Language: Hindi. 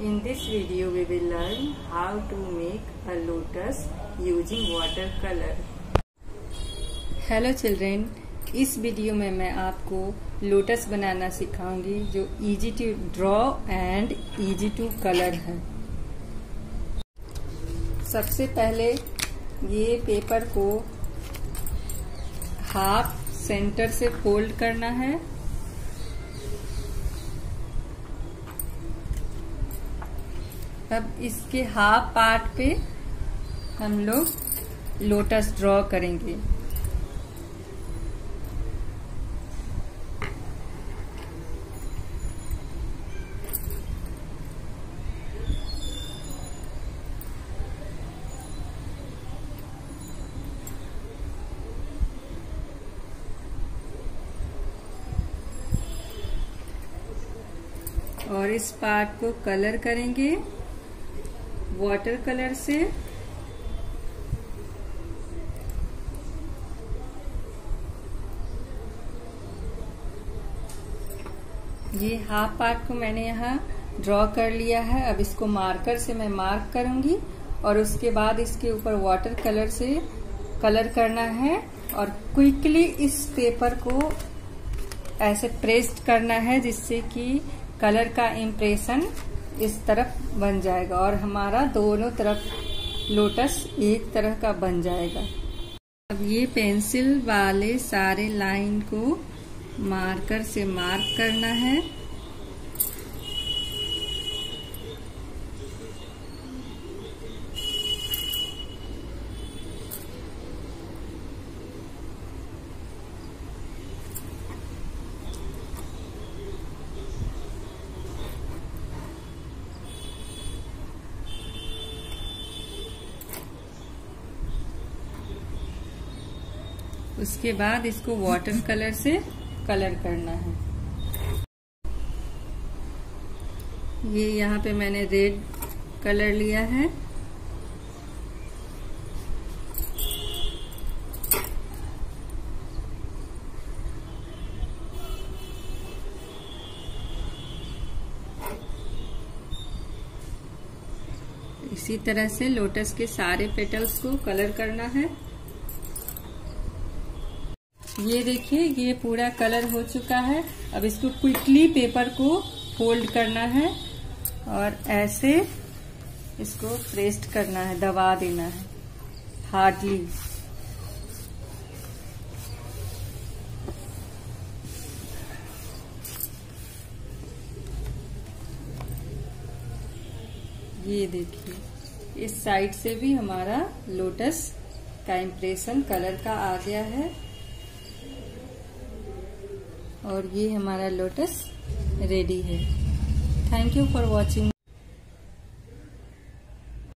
In this video, we will learn how to make a lotus using watercolor. Hello children इस वीडियो में मैं आपको लोटस बनाना सिखाऊँगी, जो easy to draw and easy to colour है सबसे पहले ये पेपर को हाफ़ सेंटर से फोल्ड करना है अब इसके हाफ़ पार्ट पे हम लोग लोटस ड्रॉ करेंगे। और इस पार्ट को कलर करेंगे। वाटर कलर से। ये हाफ़ पार्ट को मैंने यहाँ ड्रॉ कर लिया है। अब इसको मार्कर से मैं मार्क करूँगी और उसके बाद इसके ऊपर वाटर कलर से कलर करना है और क्विकली इस पेपर को ऐसे प्रेस्ड करना है जिससे कि कलर का इम्प्रेशन इस तरफ़ बन जाएगा और हमारा दोनों तरफ़ लोटस एक तरह का बन जाएगा। अब ये पेंसिल वाले सारे लाइन को मार्कर से मार्क करना है। उसके बाद इसको वाटर कलर से कलर करना है। ये यहाँ पे मैंने रेड कलर लिया है। इसी तरह से लोटस के सारे पेटल्स को कलर करना है। ये देखिए, ये पूरा कलर हो चुका है। अब इसको क्विकली पेपर को फोल्ड करना है और ऐसे इसको प्रेस्ट करना है, दबा देना है। हार्डली ये देखिए, इस साइड से भी हमारा लोटस का इम्प्रेशन कलर का आ गया है। और ये हमारा लोटस रेडी है। Thank you for watching